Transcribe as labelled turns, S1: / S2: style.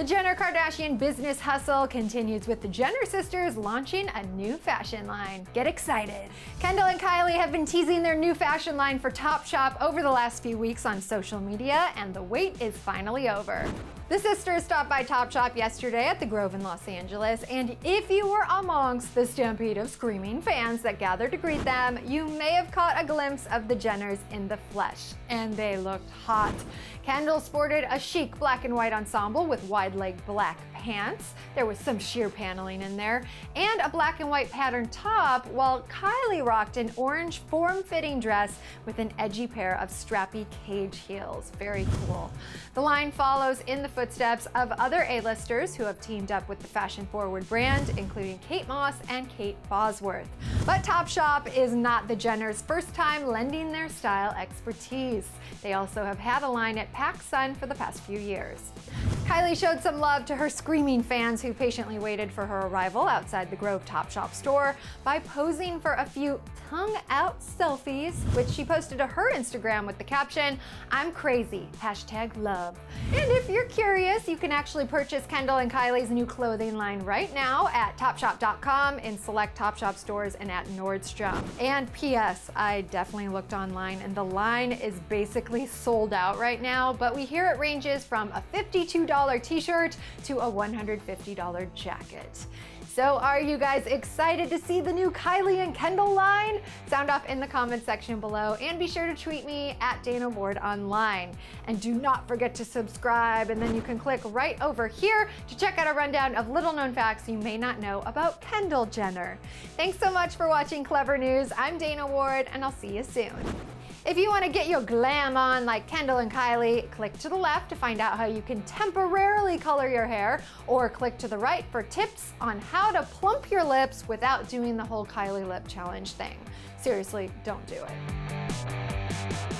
S1: The Jenner Kardashian business hustle continues with the Jenner sisters launching a new fashion line. Get excited. Kendall and Kylie have been teasing their new fashion line for Topshop over the last few weeks on social media, and the wait is finally over. The sisters stopped by Topshop yesterday at the Grove in Los Angeles, and if you were amongst the stampede of screaming fans that gathered to greet them, you may have caught a glimpse of the Jenners in the flesh, and they looked hot. Kendall sported a chic black and white ensemble with wide leg black pants. There was some sheer paneling in there, and a black and white pattern top, while Kylie rocked an orange form-fitting dress with an edgy pair of strappy cage heels. Very cool. The line follows in the footsteps of other A-listers who have teamed up with the fashion-forward brand, including Kate Moss and Kate Bosworth. But Topshop is not the Jenners' first time lending their style expertise. They also have had a line at PacSun for the past few years. Kylie showed some love to her screaming fans who patiently waited for her arrival outside the Grove Topshop store by posing for a few tongue-out selfies, which she posted to her Instagram with the caption, I'm crazy, hashtag love. And if you're curious, you can actually purchase Kendall and Kylie's new clothing line right now at Topshop.com, in select Topshop stores, and at Nordstrom. And P.S., I definitely looked online and the line is basically sold out right now, but we hear it ranges from a $52 t-shirt to a $150 jacket. So are you guys excited to see the new Kylie and Kendall line? Sound off in the comment section below and be sure to tweet me at Dana Ward Online. And do not forget to subscribe and then you can click right over here to check out a rundown of little known facts you may not know about Kendall Jenner. Thanks so much for watching Clevver News. I'm Dana Ward and I'll see you soon. If you want to get your glam on like Kendall and Kylie, click to the left to find out how you can temporarily color your hair, or click to the right for tips on how to plump your lips without doing the whole Kylie lip challenge thing. Seriously, don't do it.